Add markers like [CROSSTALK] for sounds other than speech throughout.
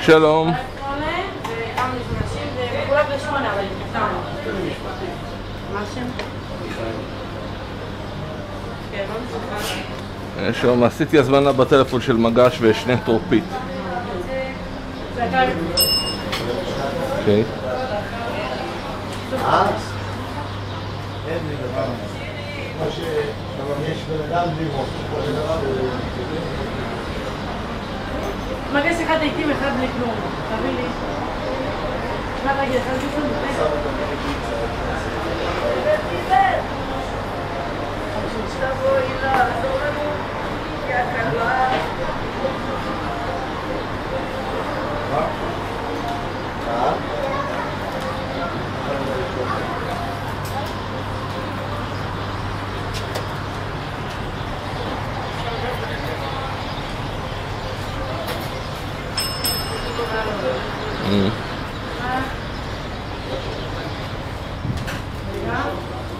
שלום. אה, שלום, עשיתי הזמנה בטלפון של מגש ושני טרופית. אוקיי. אה? בן אדם בלי ראש, Μα δεν σε εκεί με χάρτη λεπνού. Θα Να παγιέ, θα βγει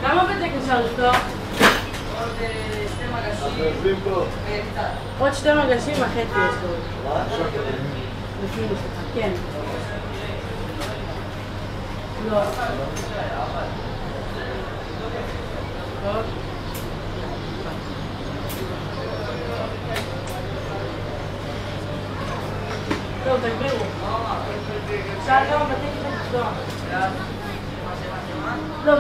Ga maar met de kus aan de stema gas in. Want het hier? Wat? Wat? Wat? Wat? Wat? Wat? Wat? Wat? Wat? לא,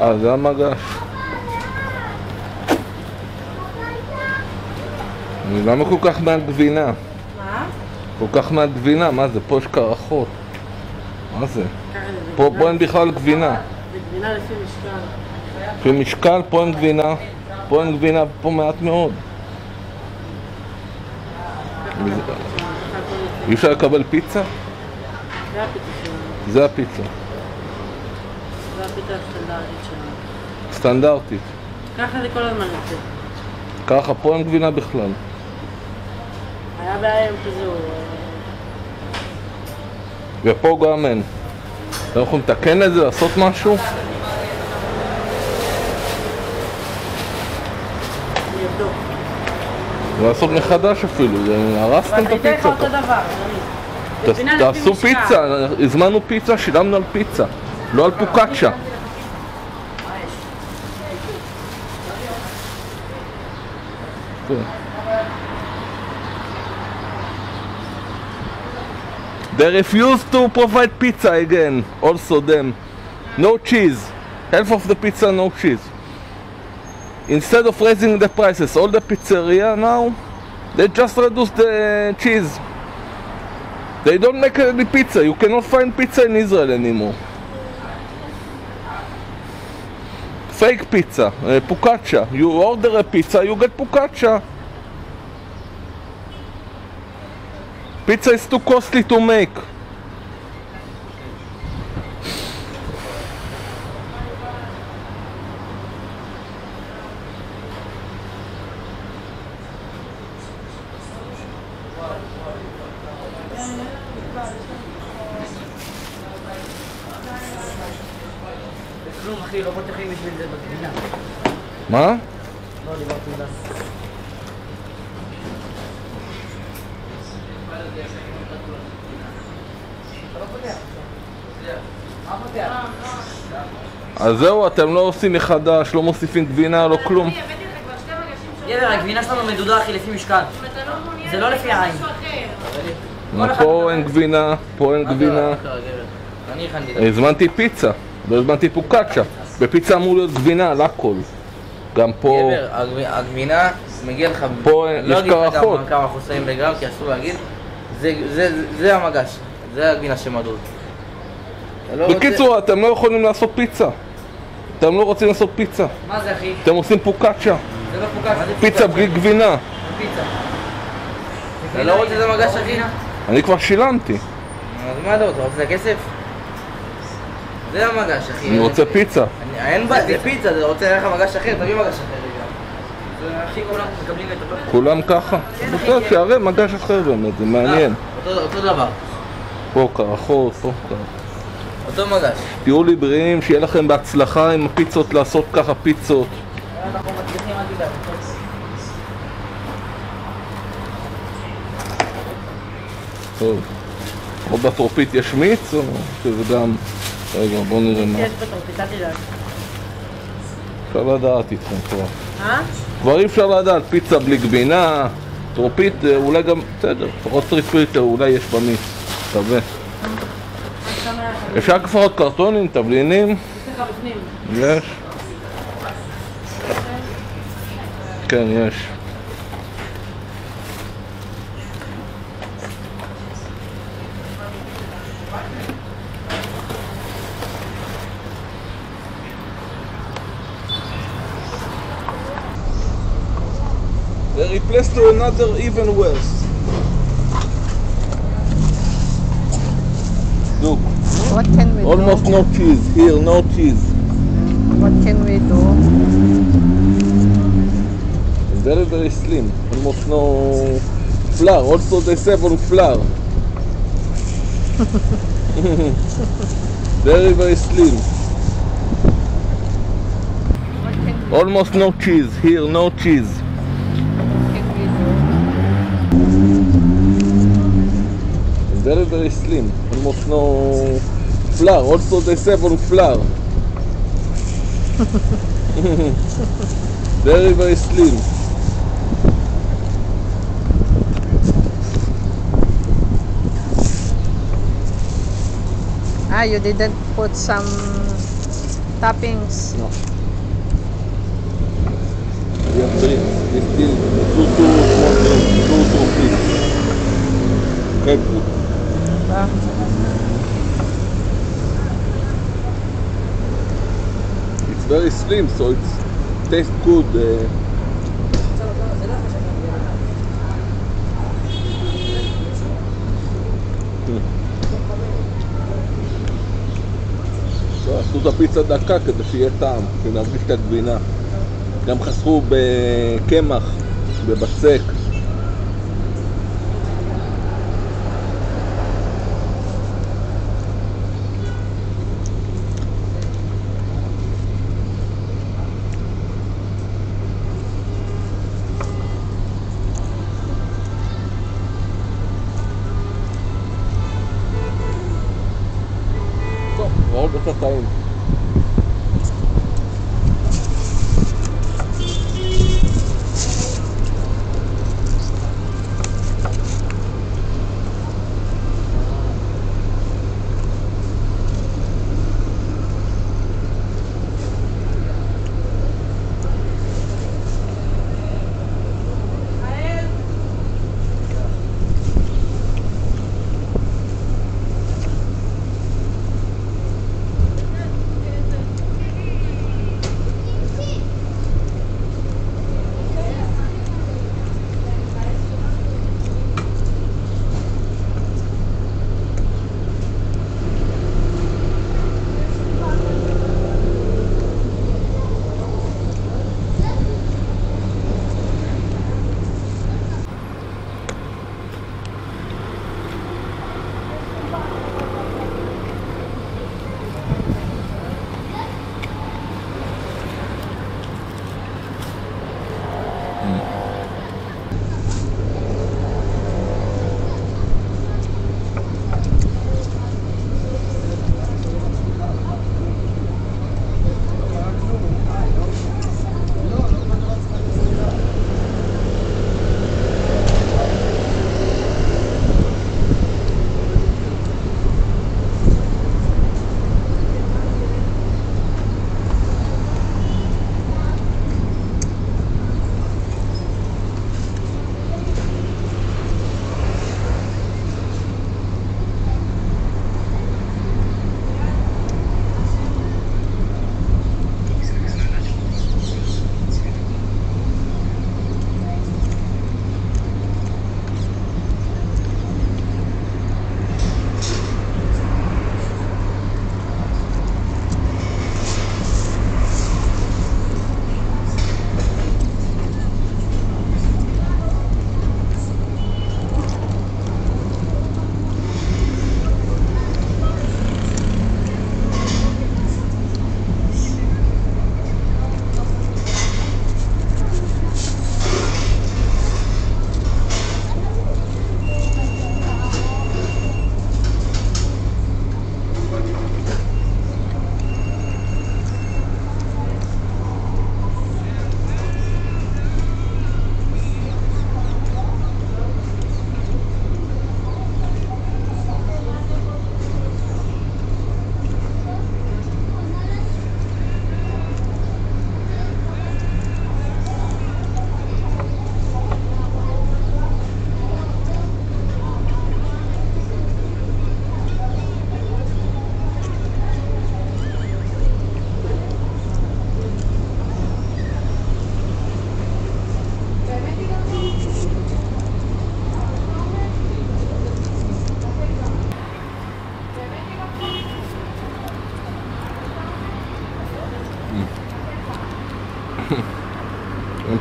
אה, זה המגש. אני למה לא כל כך מעט גבינה? מה? כל כך מעט גבינה, מה זה? פה יש קרחות. מה זה? פה אין בכלל גבינה. זה גבינה לפי משקל. לפי משקל פה אין גבינה, פה אין גבינה, פה מעט מאוד. אי אפשר לקבל פיצה? זה הפיצה זה הפיצה. סטנדרטית. ככה זה כל הזמן יוצא. ככה, פה אין גבינה בכלל. היה בעיה עם כזו... אה, ופה גם אין. אנחנו נתקן את זה, לעשות משהו? לעשות מחדש אפילו, הרסתם את הפיצה. תעשו פיצה, הזמנו פיצה, שילמנו על פיצה, לא על פוקצ'ה. They refuse to provide pizza again, also them. No cheese. Half of the pizza, no cheese instead of raising the prices, all the pizzeria now, they just reduce the cheese. They don't make any pizza. You cannot find pizza in Israel anymore. Fake pizza, uh, pukacha. You order a pizza, you get pukacha. Pizza is too costly to make. אז זהו, אתם לא עושים מחדש, לא מוסיפים גבינה, לא כלום. גבר, הגבינה שלנו מדודה אחי לפי משקל. לא זה לא לפי העין. פה אין גבינה, פה אין גבינה. הזמנתי פיצה, לא הזמנתי פוקאצ'ה. בפיצה אמור להיות גבינה, לא הכל. גם פה... גבר, הגבינה מגיע לך... פה לא יש קרחות. לא אגיד לך כמה חוסרים בגרם, כי אסור להגיד. זה המגש. זה הגבינה שמדוד. לא בקיצור, אתם לא יכולים לעשות פיצה. אתם לא רוצים לעשות פיצה. מה זה, אחי? אתם עושים פוקאצ'ה. זה לא פוקאצ'ה. פיצה בלי גבינה. פיצה. אתה לא, לא רוצה את המגש הגבינה? אני כבר שילמתי. אז מה אתה רוצה? רוצה כסף? זה המגש, אחי. אני רוצה פיצה. אין בעיה, זה פיצה, זה רוצה ללכת מגש אחר, תביא מגש אחר. כולם ככה? כן, בסדר, כן. שיראה מגש אחר באמת, זה מעניין. לא, אותו דבר. פה קרחות, פה קרחות. אותו מגש. תהיו לי בריאים, שיהיה לכם בהצלחה עם הפיצות לעשות ככה פיצות. אנחנו מצליחים, אל טוב. או בטרופית יש מיץ או שזה גם... רגע, בואו נראה מה. יש בטרופית, אל תדאג. אפשר לדעת איתכם כבר. אה? כבר אי אפשר לדעת, פיצה בלי גבינה, טרופית, אה, אולי גם, בסדר, לפחות טריפית, אולי יש בה מיץ. طب ايه؟ אפשר כפרות קרטונים, תבלינים? יש. כן, יש. They replaced to another even worse. What can we Almost do? Almost no cheese here, no cheese. What can we do? very, very slim. Almost no flour. Also, they several flour. [LAUGHS] very, very slim. Almost no cheese here, no cheese. very very slim, almost no flour. Also, they seven on flour. very, very slim. Ah, you didn't put some toppings? No. We have three. still two, two, four, two, two, two, three. Good. very לא, slim, so it tastes good. Uh, עשו את הפיצה דקה כדי שיהיה טעם, כדי להרגיש את הגבינה. גם חסכו בקמח, בבצק.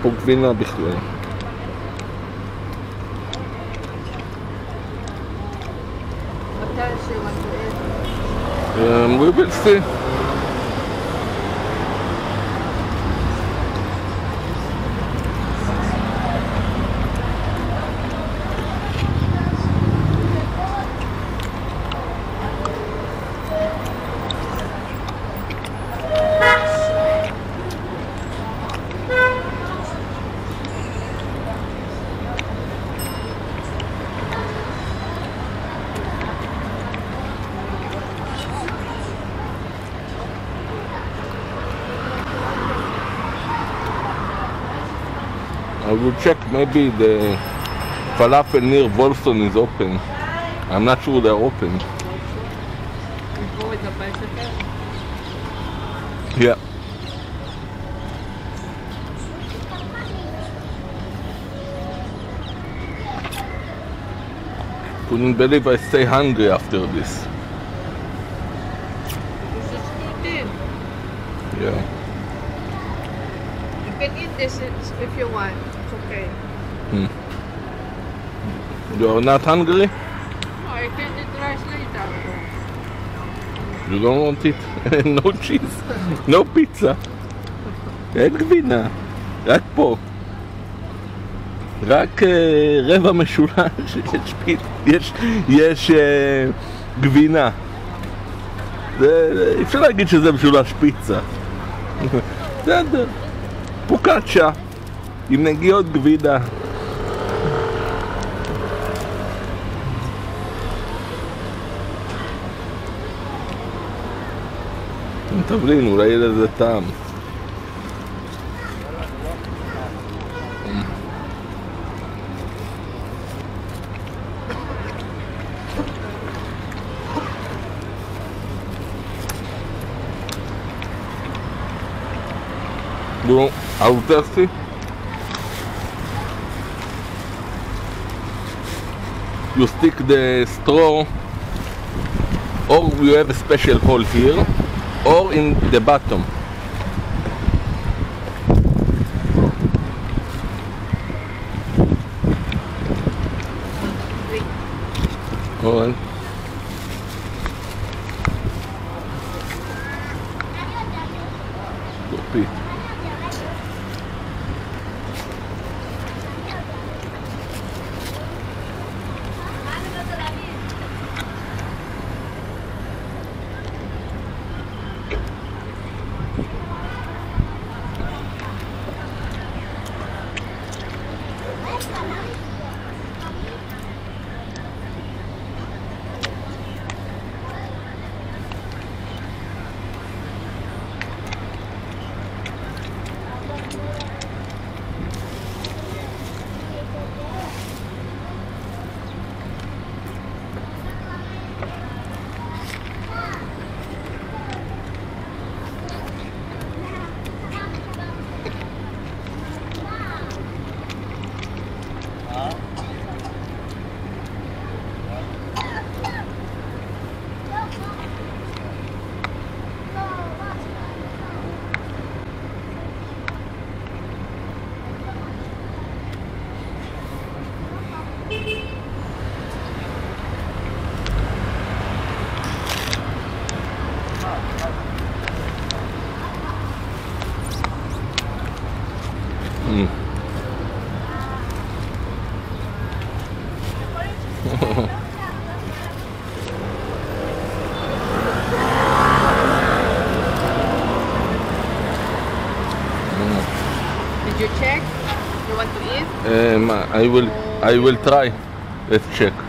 פה גבינה בכלל. Um, we אמרו see. will check maybe the falafel near Volston is open. I'm not sure they're open. You go with the bicycle? Yeah. Couldn't believe I stay hungry after this. Yeah. You can eat this if you want. You are not hungry? No, I can eat rice later. You don't want it? no cheese? no pizza? אין גבינה, רק פה. רק uh, רבע משולש יש, פיט, יש, יש uh, גבינה. זה, אפשר להגיד שזה משולש פיצה. בסדר. פוקצ'ה עם נגיעות גבינה. תבלין, אולי יהיה לזה טעם. Bon, à vous You stick the straw or you have a special hole here. All in the bottom. Hold I will I will try. Let's check.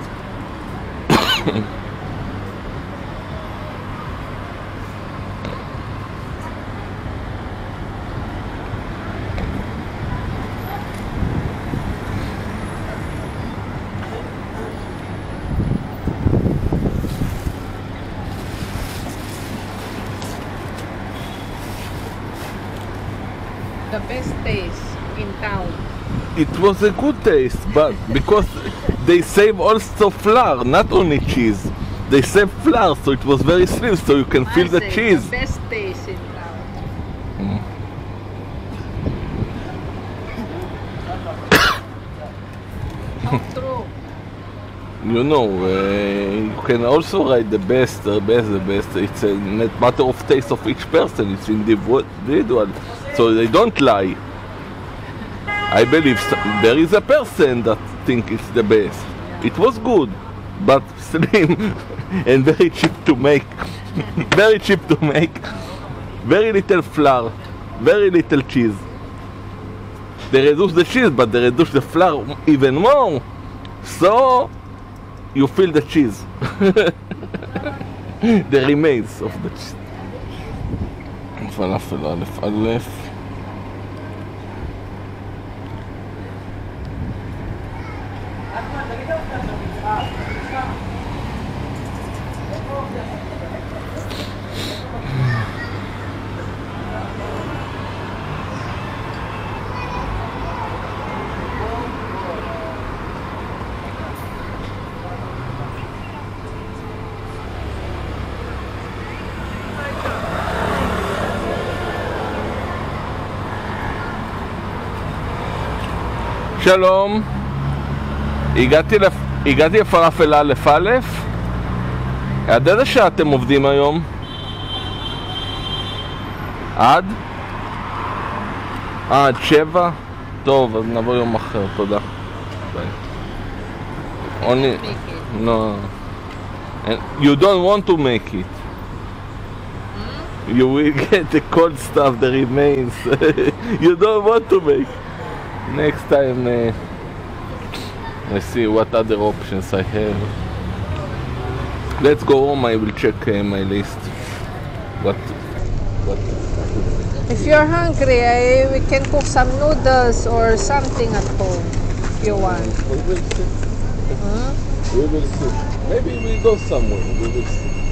it was a good taste, but because they save also flour, not only cheese. They save flour, so it was very slim, so you can I feel the cheese. The best taste in mm. [COUGHS] you know, uh, you can also write the best, the best, the best. It's a matter of taste of each person. It's individual, so they don't lie. I believe there is a person that think it's the best. It was good, but [LAUGHS] slim and very cheap to make. [LAUGHS] very cheap to make. Very little flour, very little cheese. They reduce the cheese, but they reduce the flour even more. So you feel the cheese. [LAUGHS] the remains of the cheese. Falafel, א' שלום, הגעתי, לפ... הגעתי לפלאפל א' א', עד איזה שעה אתם עובדים היום? עד? אה, עד שבע? טוב, אז נבוא יום אחר, תודה. ביי. לא. You don't want to make it. Hmm? You will get the cold stuff that remains. [LAUGHS] you don't want to make it. next time uh, I see what other options I have let's go home I will check uh, my list what what if you're hungry I, we can cook some noodles or something at home if you want we will see, hmm? we will see. maybe we we'll go somewhere we will see